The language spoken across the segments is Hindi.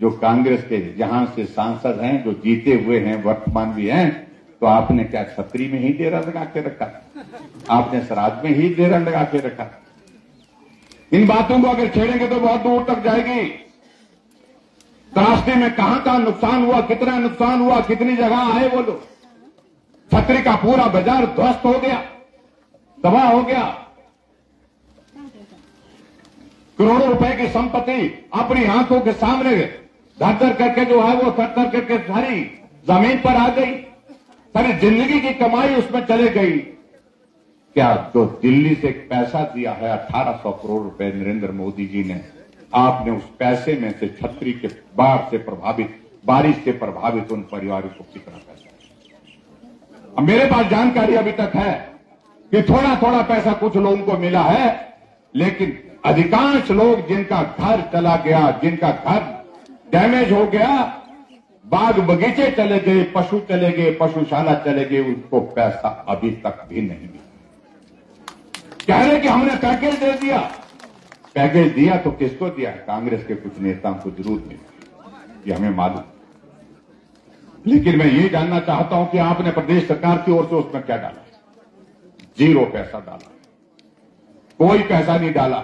जो कांग्रेस के जहाँ से सांसद हैं, जो जीते हुए हैं, वर्तमान भी हैं तो आपने क्या छतरी में ही डेरा लगा के रखा? आपने सराज में ही डेरा लगा के रखा? इन बातों को अगर छेड़ेंगे तो बहुत दूर तक जाएगी। त्रासदी में कहाँ कहाँ नुकसान हुआ, कितना नुकसान हुआ, कितनी जगह आए वो लोग? छतरी का पूरा बाज़ार ध्वस्त हो गया, तबाह हो गया। करोड़ों रुपए की संपत्ति अपनी आँखों के सामने धर करके जो है वो थर करके सारी ज़मीन पर आ गई। सारी ज़िंदगी की कमाई उसमें चले गई। क्या जो दिल्ली से पैसा दिया है 1800 करोड़ रुपए नरेंद्र मोदी जी ने, आपने उस पैसे में से छतरी के बाढ़ से प्रभावित, बारिश से प्रभावित उन परिवारों को कितना पैसा अब मेरे पास जानकारी अभी तक है कि थोड़ा थोड़ा पैसा कुछ लोगों को मिला है, लेकिन अधिकांश लोग जिनका घर चला गया, जिनका घर डैमेज हो गया, बाग बगीचे चले गए, पशु चले गए, पशुशाला चले गए उनको पैसा अभी तक भी नहीं मिला। कह रहे कि हमने पैकेज दे दिया। पैकेज दिया तो किसको दिया? कांग्रेस के कुछ नेताओं को ज़रूर मिला, ये हमें मालूम। लेकिन मैं ये जानना चाहता हूँ कि आपने प्रदेश सरकार की ओर से उसमें क्या डाला? ज़ीरो पैसा डाला। कोई पैसा नहीं डाला।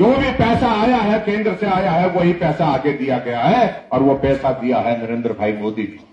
जो भी पैसा आया है, केंद्र से आया है, वही पैसा आगे दिया गया है और वो पैसा दिया है नरेंद्र भाई मोदी जी।